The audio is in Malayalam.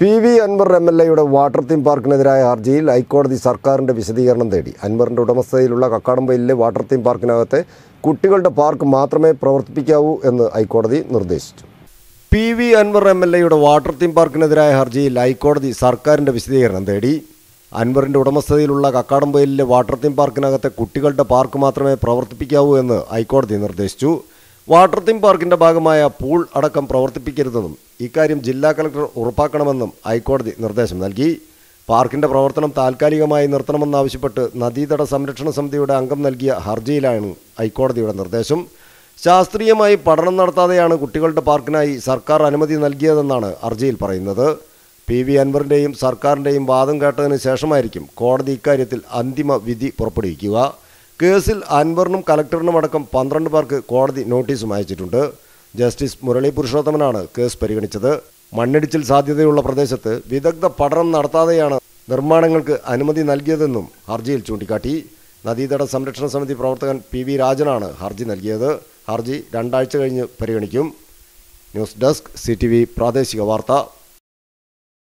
P V Anvar M L എയുടെ വാട്ടർ തീം പാർക്കിനെതിരായ ഹർജിയിൽ ഹൈക്കോടതി സർക്കാരിന്റെ വിശദീകരണം തേടി. അൻവറിന്റെ ഉടമസ്ഥതയിലുള്ള കക്കാടമ്പയിലെ വാട്ടർ തീം പാർക്കിനകത്തെ കുട്ടികളുടെ പാർക്ക് മാത്രമേ പ്രവർത്തിപ്പിക്കാവൂ എന്ന് ഹൈക്കോടതി നിർദ്ദേശിച്ചു. P V Anvar M L എയുടെ വാട്ടർ തീം പാർക്കിനെതിരായ ഹർജിയിൽ ഹൈക്കോടതി സർക്കാരിന്റെ വിശദീകരണം തേടി. അൻവറിന്റെ ഉടമസ്ഥതയിലുള്ള കക്കാടംപൊയിലിലെ വാട്ടർ തീം പാർക്കിനകത്തെ കുട്ടികളുടെ പാർക്ക് മാത്രമേ പ്രവർത്തിപ്പിക്കാവൂ എന്ന് ഹൈക്കോടതി നിർദ്ദേശിച്ചു. വാട്ടർ തീം പാർക്കിന്റെ ഭാഗമായ പൂൾ അടക്കം പ്രവർത്തിപ്പിക്കരുതെന്നും ഇക്കാര്യം ജില്ലാ കളക്ടർ ഉറപ്പാക്കണമെന്നും ഹൈക്കോടതി നിർദ്ദേശം നൽകി. പാർക്കിന്റെ പ്രവർത്തനം താൽക്കാലികമായി നിർത്തണമെന്നാവശ്യപ്പെട്ട് നദീതട സംരക്ഷണ സമിതിയുടെ അംഗം നൽകിയ ഹർജിയിലാണ് ഹൈക്കോടതിയുടെ നിർദ്ദേശം. ശാസ്ത്രീയമായി പഠനം നടത്താതെയാണ് കുട്ടികളുടെ പാർക്കിനായി സർക്കാർ അനുമതി നൽകിയതെന്നാണ് ഹർജിയിൽ പറയുന്നത്. പി വി അൻവറിന്റെയും സർക്കാരിന്റെയും വാദം കേട്ടതിന് ശേഷമായിരിക്കും കോടതി ഇക്കാര്യത്തിൽ അന്തിമ വിധി പുറപ്പെടുവിക്കുക. കേസിൽ അൻവറിനും കലക്ടറിനും അടക്കം പന്ത്രണ്ട് പേർക്ക് കോടതി നോട്ടീസും അയച്ചിട്ടുണ്ട്. ജസ്റ്റിസ് മുരളി പുരുഷോത്തമനാണ് കേസ് പരിഗണിച്ചത്. മണ്ണിടിച്ചിൽ സാധ്യതയുള്ള പ്രദേശത്ത് വിദഗ്ധ പഠനം നടത്താതെയാണ് നിർമ്മാണങ്ങൾക്ക് അനുമതി നൽകിയതെന്നും ഹർജിയിൽ ചൂണ്ടിക്കാട്ടി. നദീതട സംരക്ഷണ സമിതി പ്രവർത്തകൻ പി വി രാജനാണ് ഹർജി നൽകിയത്. ഹർജി രണ്ടാഴ്ച കഴിഞ്ഞ് പരിഗണിക്കും. ന്യൂസ് ഡെസ്ക് സി പ്രാദേശിക വാർത്ത.